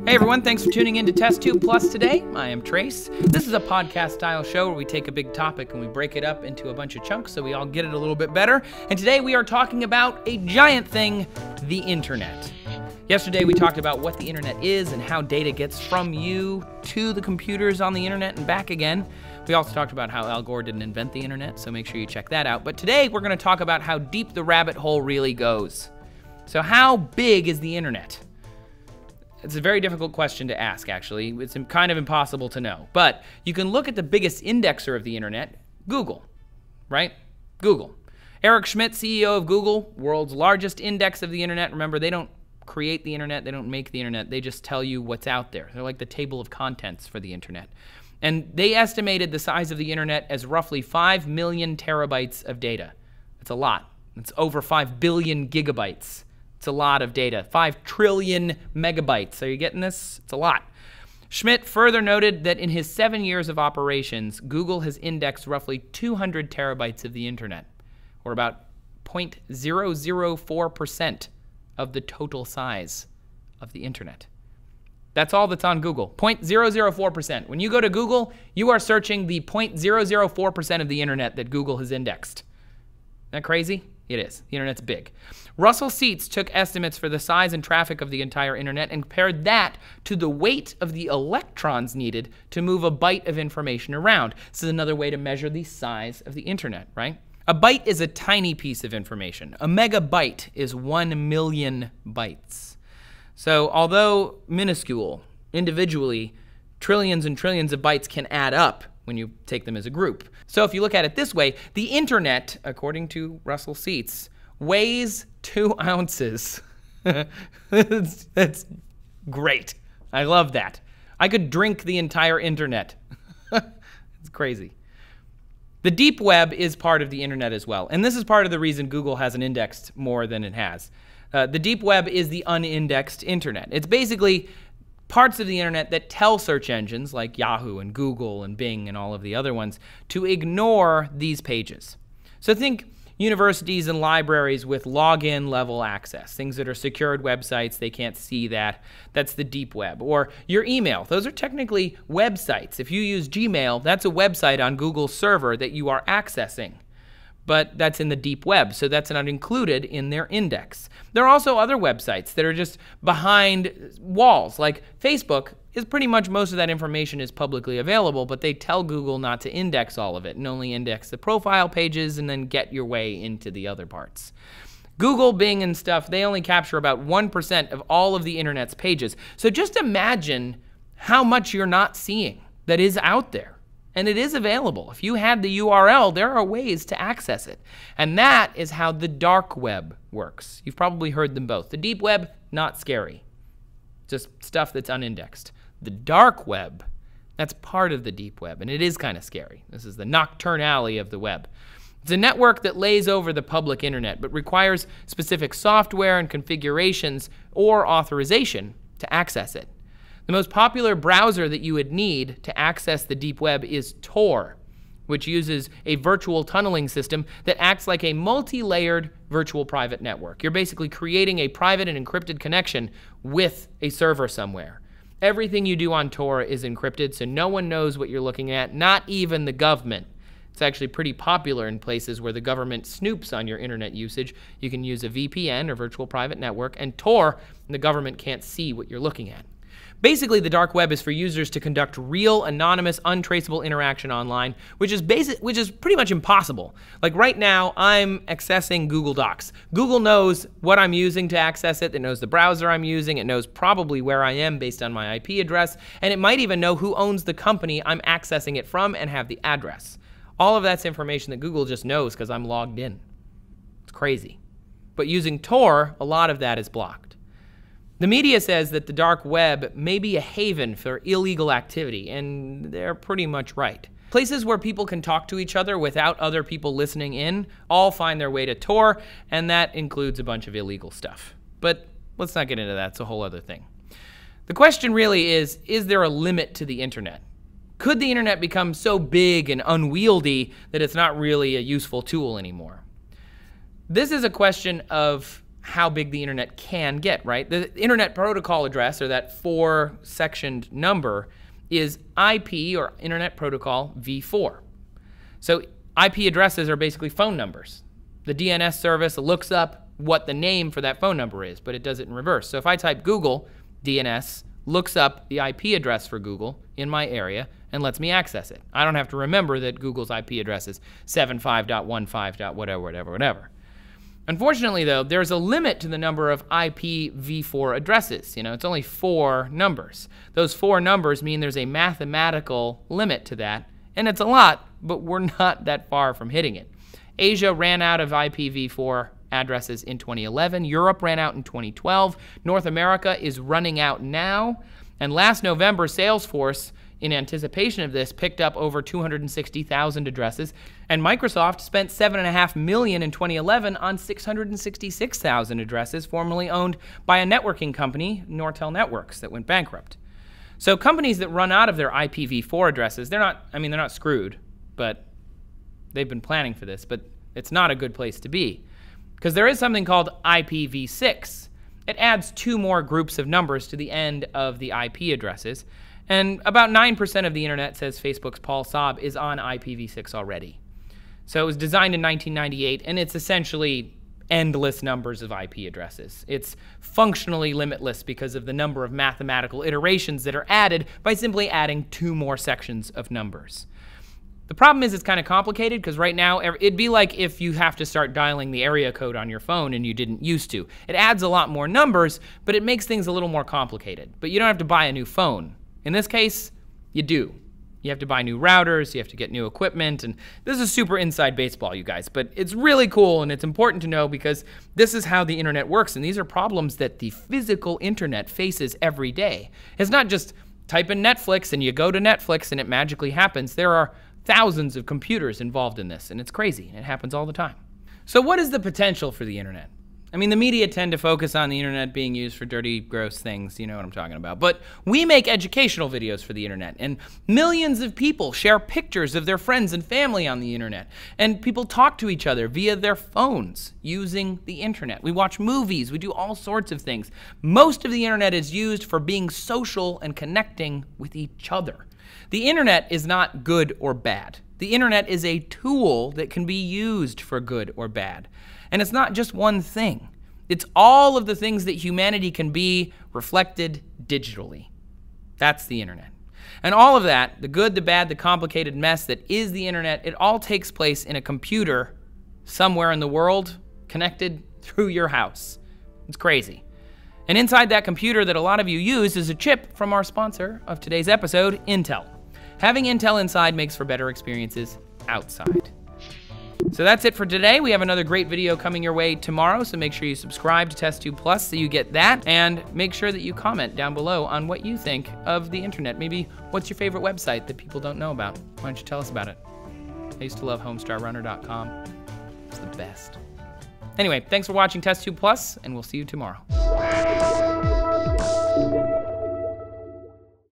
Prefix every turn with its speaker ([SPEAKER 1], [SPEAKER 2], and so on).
[SPEAKER 1] Hey everyone, thanks for tuning in to TestTube Plus today. I am Trace. This is a podcast style show where we take a big topic and we break it up into a bunch of chunks so we all get it a little bit better. And today we are talking about a giant thing the internet. Yesterday we talked about what the internet is and how data gets from you to the computers on the internet and back again. We also talked about how Al Gore didn't invent the internet, so make sure you check that out. But today we're going to talk about how deep the rabbit hole really goes. So, how big is the internet? It's a very difficult question to ask, actually. It's kind of impossible to know. But you can look at the biggest indexer of the internet, Google, right? Google. Eric Schmidt, CEO of Google, world's largest index of the internet. Remember, they don't create the internet, they don't make the internet, they just tell you what's out there. They're like the table of contents for the internet. And they estimated the size of the internet as roughly 5 million terabytes of data. That's a lot. It's over 5 billion gigabytes. It's a lot of data. 5 trillion megabytes. Are you getting this? It's a lot. Schmidt further noted that in his seven years of operations, Google has indexed roughly 200 terabytes of the internet, or about 0.004% of the total size of the internet. That's all that's on Google. 0.004%. When you go to Google, you are searching the 0.004% of the internet that Google has indexed. Isn't that crazy? It is. The internet's big. Russell Seitz took estimates for the size and traffic of the entire internet and compared that to the weight of the electrons needed to move a byte of information around. This is another way to measure the size of the internet, right? A byte is a tiny piece of information. A megabyte is 1 million bytes. So, although minuscule, individually, trillions and trillions of bytes can add up when you take them as a group. So, if you look at it this way, the internet, according to Russell Seitz, weighs two ounces. that's, that's great. I love that. I could drink the entire internet. it's crazy. The deep web is part of the internet as well. And this is part of the reason Google hasn't indexed more than it has. Uh, the deep web is the unindexed internet. It's basically parts of the internet that tell search engines like Yahoo and Google and Bing and all of the other ones to ignore these pages. So think universities and libraries with login level access, things that are secured websites, they can't see that. That's the deep web. Or your email, those are technically websites. If you use Gmail, that's a website on Google's server that you are accessing but that's in the deep web, so that's not included in their index. There are also other websites that are just behind walls, like Facebook is pretty much most of that information is publicly available, but they tell Google not to index all of it and only index the profile pages and then get your way into the other parts. Google, Bing, and stuff, they only capture about 1% of all of the internet's pages. So just imagine how much you're not seeing that is out there. And it is available. If you had the URL, there are ways to access it. And that is how the dark web works. You've probably heard them both. The deep web, not scary, just stuff that's unindexed. The dark web, that's part of the deep web, and it is kind of scary. This is the nocturnality of the web. It's a network that lays over the public internet, but requires specific software and configurations or authorization to access it. The most popular browser that you would need to access the deep web is Tor, which uses a virtual tunneling system that acts like a multi layered virtual private network. You're basically creating a private and encrypted connection with a server somewhere. Everything you do on Tor is encrypted, so no one knows what you're looking at, not even the government. It's actually pretty popular in places where the government snoops on your internet usage. You can use a VPN or virtual private network, and Tor, the government can't see what you're looking at. Basically, the dark web is for users to conduct real, anonymous, untraceable interaction online, which is basic, which is pretty much impossible. Like right now, I'm accessing Google Docs. Google knows what I'm using to access it. It knows the browser I'm using. It knows probably where I am based on my IP address, and it might even know who owns the company I'm accessing it from and have the address. All of that's information that Google just knows because I'm logged in. It's crazy. But using Tor, a lot of that is blocked. The media says that the dark web may be a haven for illegal activity, and they're pretty much right. Places where people can talk to each other without other people listening in all find their way to Tor, and that includes a bunch of illegal stuff. But let's not get into that, it's a whole other thing. The question really is is there a limit to the internet? Could the internet become so big and unwieldy that it's not really a useful tool anymore? This is a question of how big the internet can get, right? The internet protocol address, or that four sectioned number, is IP or Internet Protocol v4. So IP addresses are basically phone numbers. The DNS service looks up what the name for that phone number is, but it does it in reverse. So if I type Google DNS, looks up the IP address for Google in my area and lets me access it. I don't have to remember that Google's IP address is 75.15. whatever, whatever, whatever. Unfortunately, though, there's a limit to the number of IPv4 addresses. You know, it's only four numbers. Those four numbers mean there's a mathematical limit to that, and it's a lot, but we're not that far from hitting it. Asia ran out of IPv4 addresses in 2011. Europe ran out in 2012. North America is running out now. And last November, Salesforce in anticipation of this, picked up over 260,000 addresses, and Microsoft spent 7.5 million in 2011 on 666,000 addresses formerly owned by a networking company, Nortel Networks, that went bankrupt. So companies that run out of their IPv4 addresses, they're not, I mean, they're not screwed, but they've been planning for this, but it's not a good place to be. Because there is something called IPv6. It adds two more groups of numbers to the end of the IP addresses, and about 9% of the internet, says Facebook's Paul Saab, is on IPv6 already. So it was designed in 1998, and it's essentially endless numbers of IP addresses. It's functionally limitless because of the number of mathematical iterations that are added by simply adding two more sections of numbers. The problem is it's kind of complicated because right now it'd be like if you have to start dialing the area code on your phone and you didn't used to. It adds a lot more numbers, but it makes things a little more complicated. But you don't have to buy a new phone. In this case, you do. You have to buy new routers, you have to get new equipment, and this is super inside baseball, you guys, but it's really cool and it's important to know because this is how the internet works, and these are problems that the physical internet faces every day. It's not just type in Netflix and you go to Netflix and it magically happens. There are thousands of computers involved in this, and it's crazy. And it happens all the time. So, what is the potential for the internet? I mean, the media tend to focus on the internet being used for dirty, gross things. You know what I'm talking about. But we make educational videos for the internet, and millions of people share pictures of their friends and family on the internet. And people talk to each other via their phones using the internet. We watch movies, we do all sorts of things. Most of the internet is used for being social and connecting with each other. The internet is not good or bad. The internet is a tool that can be used for good or bad. And it's not just one thing, it's all of the things that humanity can be reflected digitally. That's the internet. And all of that, the good, the bad, the complicated mess that is the internet, it all takes place in a computer somewhere in the world connected through your house. It's crazy. And inside that computer that a lot of you use is a chip from our sponsor of today's episode, Intel. Having Intel inside makes for better experiences outside. So that's it for today. We have another great video coming your way tomorrow, so make sure you subscribe to TestTube Plus so you get that, and make sure that you comment down below on what you think of the internet. Maybe what's your favorite website that people don't know about? Why don't you tell us about it? I used to love homestarrunner.com. It's the best. Anyway, thanks for watching TestTube Plus, and we'll see you tomorrow.